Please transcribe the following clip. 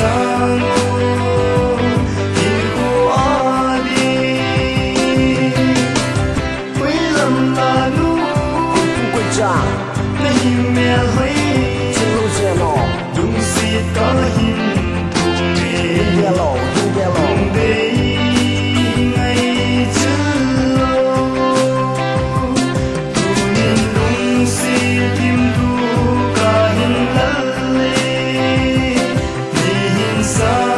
南无悉吉阿婆提回忆呢南 sun.